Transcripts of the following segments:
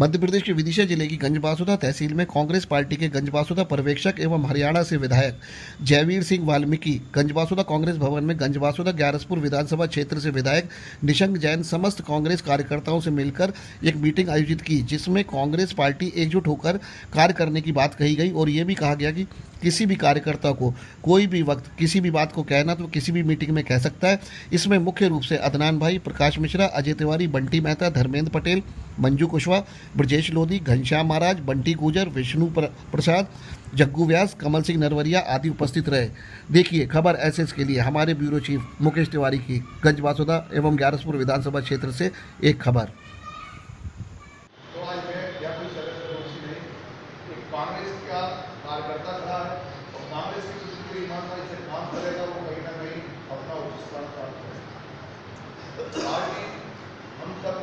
मध्य प्रदेश के विदिशा ज़िले की गंजबासुदा तहसील में कांग्रेस पार्टी के गंजबासुदा पर्यवेक्षक एवं हरियाणा से विधायक जयवीर सिंह वाल्मीकि, गंजबासुदा कांग्रेस भवन में गंजबासुदा ग्यारसपुर विधानसभा क्षेत्र से विधायक निशंक जैन समस्त कांग्रेस कार्यकर्ताओं से मिलकर एक मीटिंग आयोजित की, जिसमें कांग्रेस पार्टी एकजुट होकर कार्य करने की बात कही गई और ये भी कहा गया कि किसी भी कार्यकर्ता को कोई भी वक्त, किसी भी बात को कहना तो किसी भी मीटिंग में कह सकता है। इसमें मुख्य रूप से अदनान भाई, प्रकाश मिश्रा, अजय तिवारी, बंटी मेहता, धर्मेंद्र पटेल मंजू कुशवाहा, ब्रजेश लोधी, घनश्याम महाराज, बंटी गुजर, विष्णु प्रसाद, जग्गू व्यास, कमल सिंह नरवरिया आदि उपस्थित रहे। देखिए, खबर एसएस के लिए, हमारे ब्यूरो चीफ मुकेश तिवारी की गंजबासुदा एवं ग्यारसपुर विधानसभा क्षेत्र से एक खबर। तो पार्टी हम रूप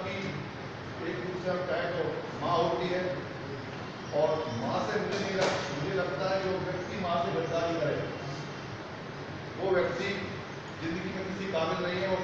से आप कहें तो माँ होती है और माँ से मुझे नहीं लग, मुझे लगता है जो व्यक्ति माँ से गद्दारी करे वो व्यक्ति ज़िंदगी में किसी काबिल नहीं है और